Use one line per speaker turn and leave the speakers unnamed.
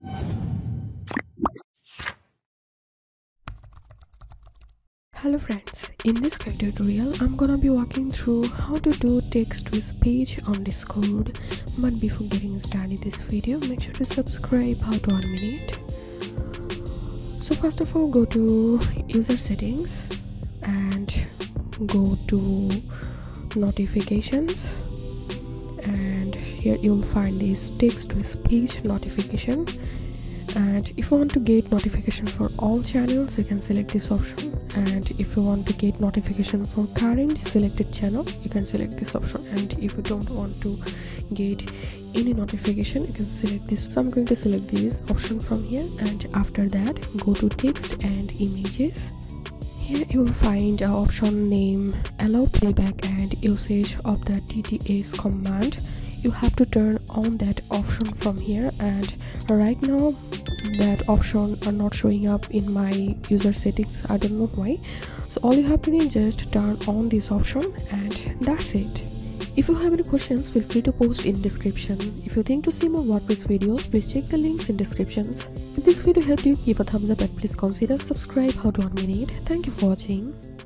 Hello friends, in this quick tutorial I'm gonna be walking through how to do text to speech on Discord but before getting started this video make sure to subscribe How To 1 Minute. So first of all go to user settings and go to notifications here you'll find this text to speech notification. And if you want to get notification for all channels you can select this option. And if you want to get notification for current selected channel you can select this option. And if you don't want to get any notification you can select this. So i'm going to select this option from here. And after that go to text and images. Here you will find an option name allow playback and usage of the tts command you have to turn on that option from here. And right now that option are not showing up in my user settings. I don't know why. So all you have to do is just turn on this option and that's it. If you have any questions feel free to post in description. If you think to see more wordpress videos please check the links in descriptions. If this video helped you give a thumbs up and please consider subscribe. How To 1 Minute thank you for watching